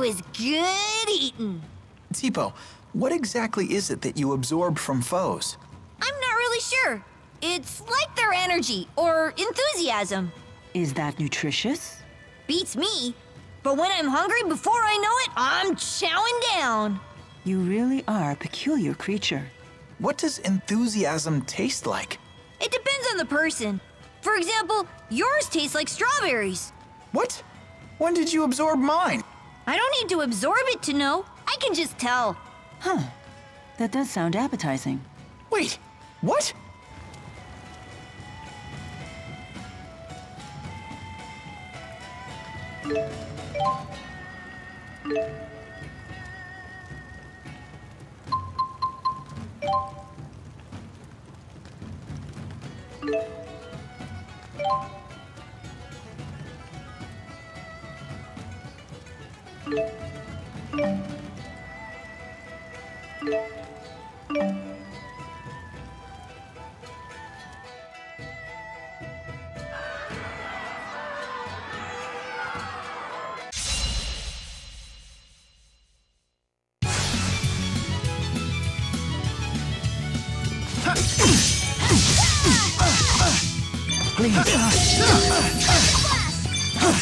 that was good eating. Teepo, what exactly is it that you absorb from foes? I'm not really sure. It's like their energy or enthusiasm. Is that nutritious? Beats me. But when I'm hungry before I know it, I'm chowing down. You really are a peculiar creature. What does enthusiasm taste like? It depends on the person. For example, yours tastes like strawberries. What? When did you absorb mine? I don't need to absorb it to know. I can just tell. Huh. That does sound appetizing. Wait, what?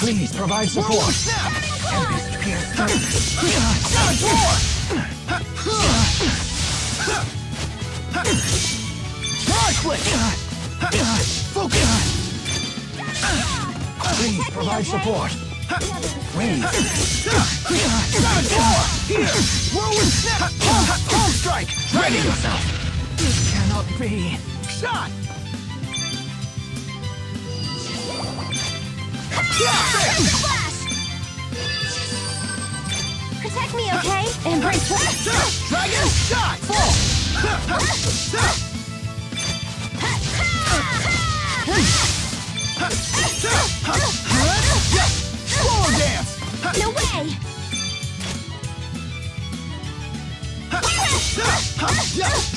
Please provide support. Provide support. Please. Here! Whirlwind snap! Home strike! Ready yourself! This cannot be. Shot! Me, okay? Embrace what? Dragon shot! Swallow dance! No way!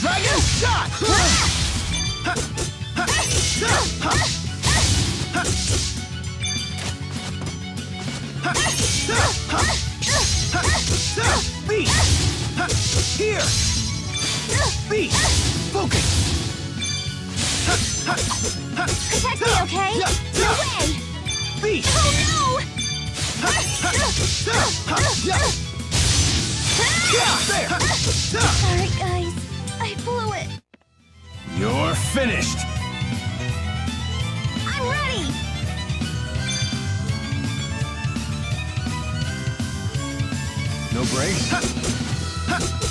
Dragon shot! Beat! Focus! Protect me, okay? No way! Beat! Oh Yeah, there! no! Alright, guys. I blew it. You're finished! I'm ready! No break?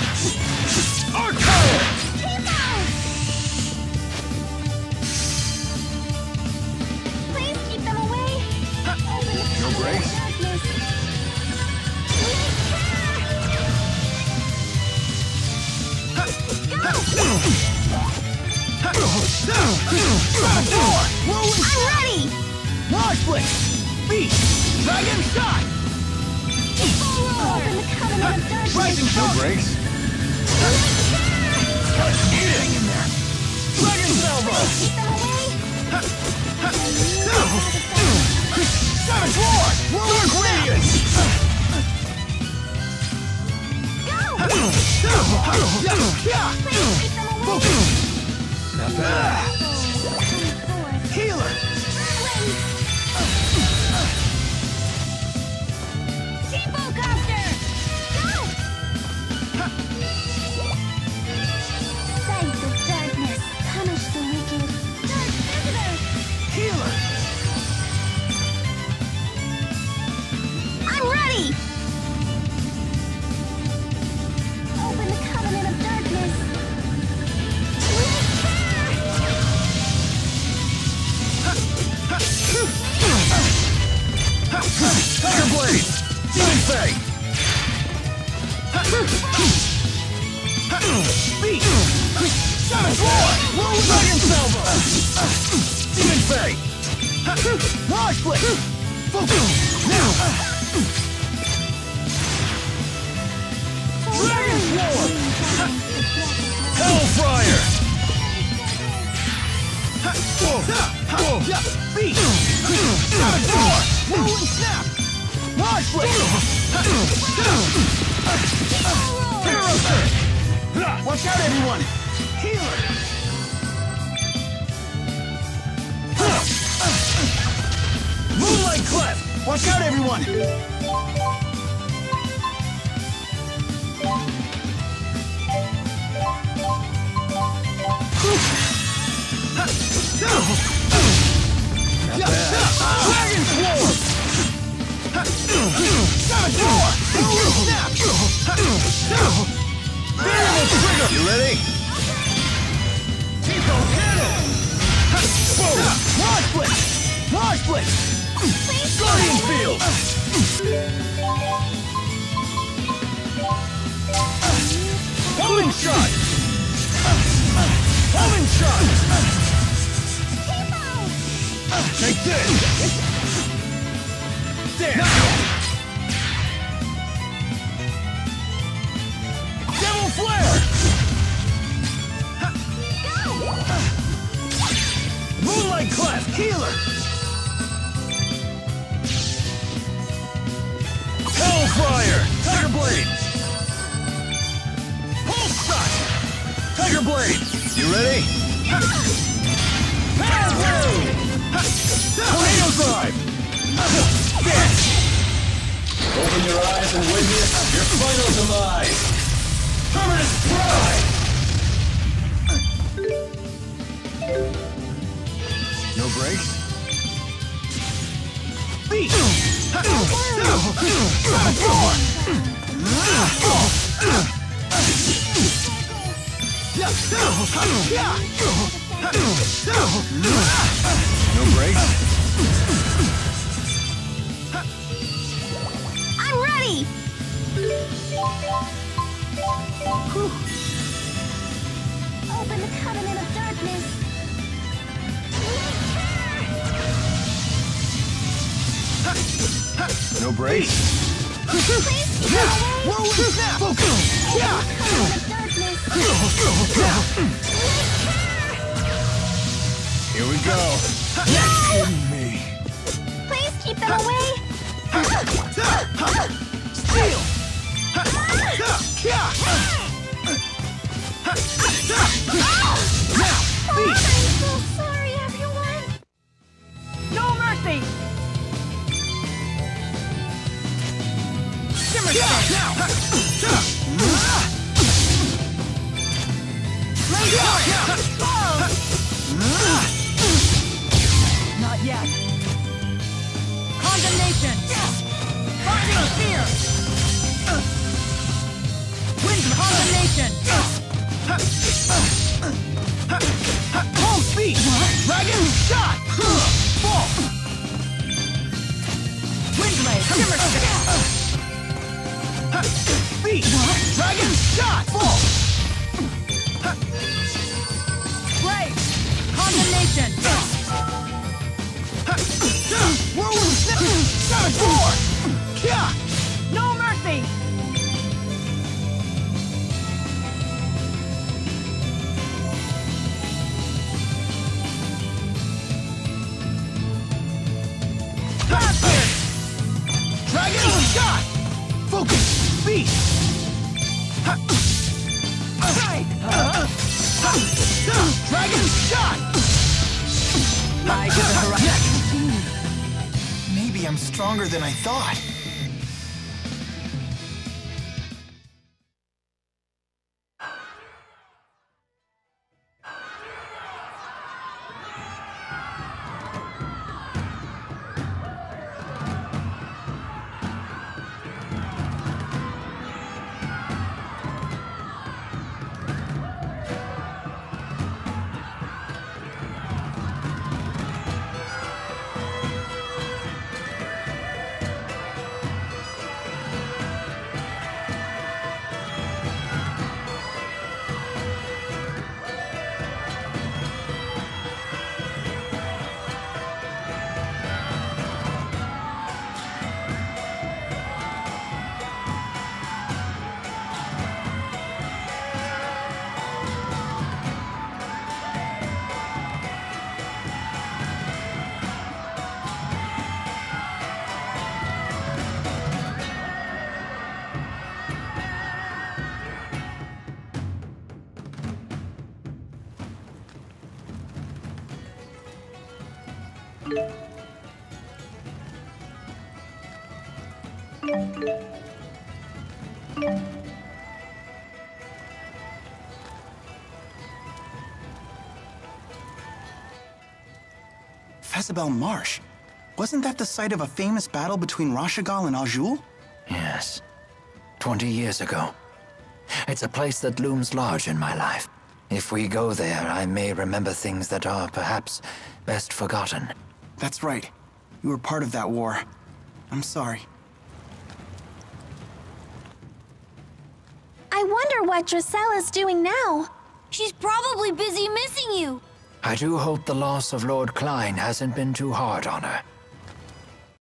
Whirlwind I'm ready! Launch Blink! Dragon Shot! Open the covenant of darkness. Rising No breaks. Hang in there. Dragon Salvo! Keep them away. Savage Roar! Dark Radiance! Please keep. Not bad. Fang! Beat! Roar! Roll Dragon Salvo! Demon Fang! Launch blade! Focus! Now! Dragon Swarm! Hellfire! Beat! Roar! Snap! Watch out, everyone! Healer! Moonlight Clef! Watch out, everyone! Dragon Swarm! Variable Trigger! You ready? Tico Cannon! Boom! Launch Blitz! Launch Blitz! Guardian Field! Homing Shot! Homing Shot! Take this! There! Moonlight Healer! Hellfire! Tiger Blade! Pulse Shot! Tiger Blade! You ready? Tornado Drive! There! Open your eyes and witness your final demise! Terminus Pride! No brakes? No? I'm ready! Open the covenant of darkness. No brakes? Rolling snap! Focus! Yeah! Here we go. You're me. Please keep them away. Not yet. Condemnation! Binding fear! Wind condemnation! Shot! Maybe I'm stronger than I thought. Fezebel Marsh. Wasn't that the site of a famous battle between Rashugal and Auj Oule? Yes. Twenty years ago. It's a place that looms large in my life. If we go there, I may remember things that are perhaps best forgotten. That's right. You were part of that war. I'm sorry. I wonder what Driselle's doing now. She's probably busy missing you. I do hope the loss of Lord Klein hasn't been too hard on her.